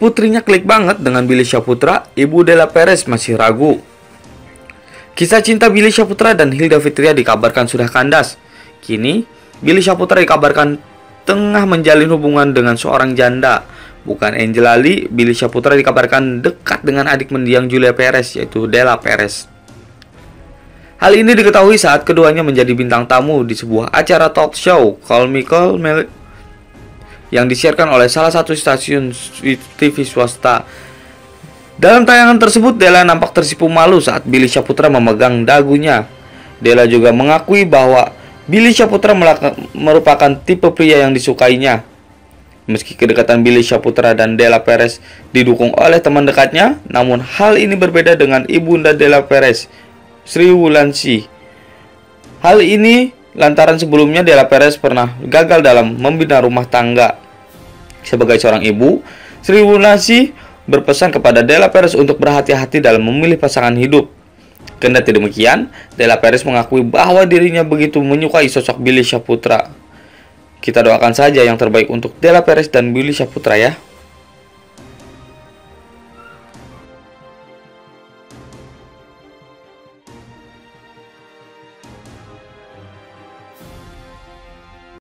putrinya klik banget dengan Billy Syaputra, ibu Della Perez masih ragu. Kisah cinta Billy Syaputra dan Hilda Fitria dikabarkan sudah kandas. Kini, Billy Syaputra dikabarkan tengah menjalin hubungan dengan seorang janda. Bukan Angel Ali, Billy Syaputra dikabarkan dekat dengan adik mendiang Julia Perez, yaitu Della Perez. Hal ini diketahui saat keduanya menjadi bintang tamu di sebuah acara talk show Call Me Call Me yang disiarkan oleh salah satu stasiun TV swasta dalam tayangan tersebut, Della nampak tersipu malu saat Billy Syaputra memegang dagunya. Della juga mengakui bahwa Billy Syaputra merupakan tipe pria yang disukainya. Meski kedekatan Billy Syaputra dan Della Perez didukung oleh teman dekatnya, namun hal ini berbeda dengan ibunda Della Perez, Sri Wulansi. Hal ini lantaran sebelumnya Della Perez pernah gagal dalam membina rumah tangga. Sebagai seorang ibu, Sri Wulansi berpesan kepada Della Perez untuk berhati-hati dalam memilih pasangan hidup. Kendati demikian, Della Perez mengakui bahwa dirinya begitu menyukai sosok Billy Syaputra. Kita doakan saja yang terbaik untuk Della Perez dan Billy Syaputra ya.